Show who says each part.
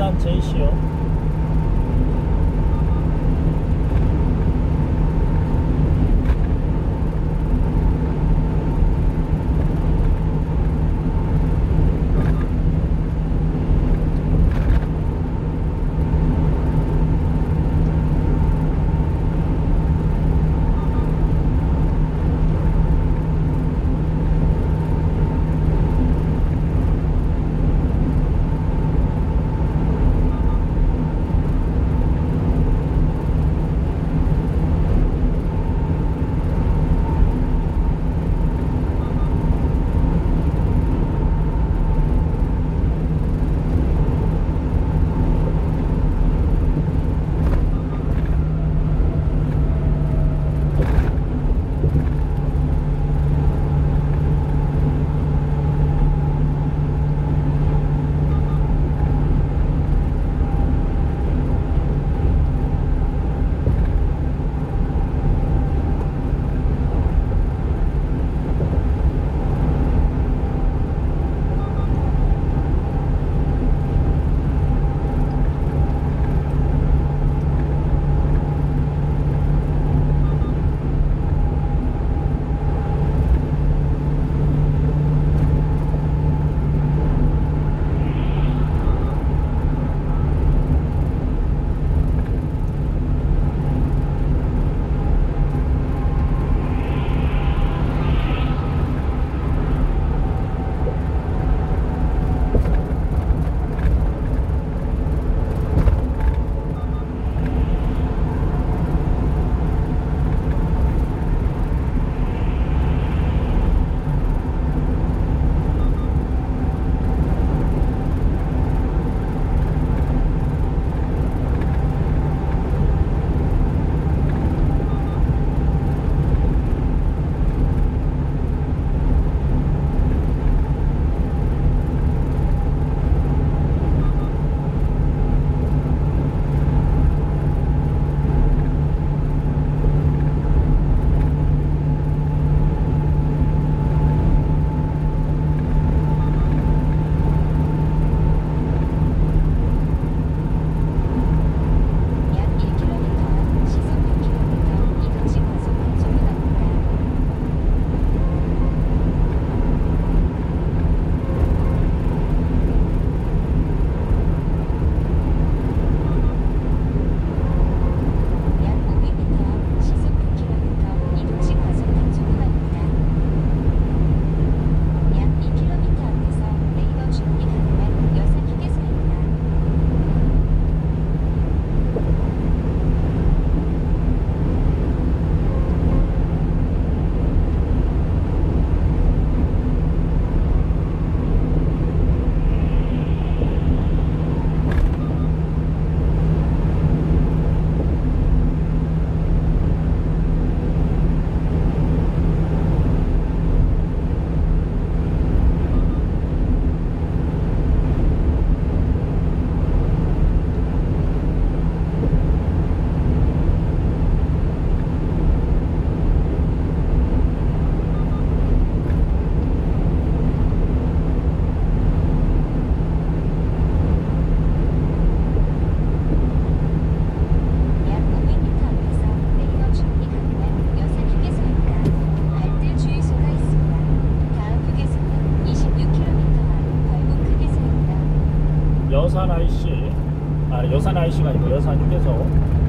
Speaker 1: 单车行
Speaker 2: 여산 IC 아 여산 IC가 아니고 여산 휴게소